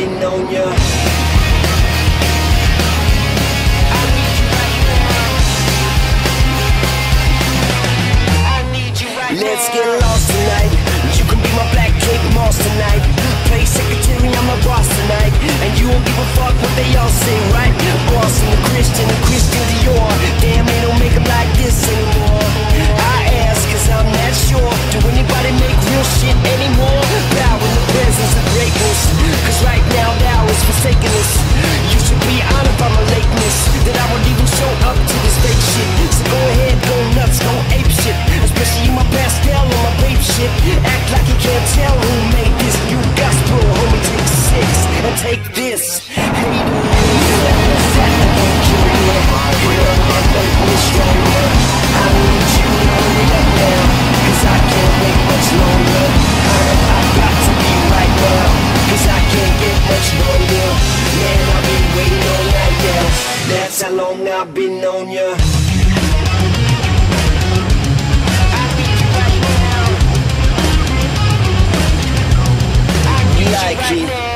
creeping on you. Let's get lost tonight. You can be my black cake moss tonight. Play secretary, I'm a boss tonight. And you won't give a fuck what they all say, right? Boss and the Christian, the You should be honored by my lateness. That I won't even show up to this fake shit. So go ahead, go on ya. Right like it.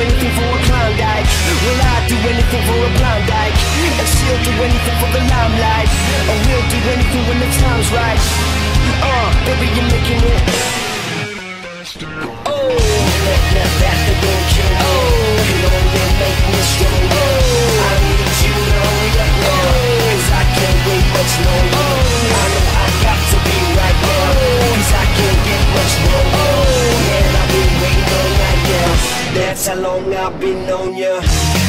anything for a Klondike. Will I do anything for a Klondike? And she'll do anything for the limelight. And we'll do anything when the time's right. Uh, baby, you're making it. how long I've been on ya.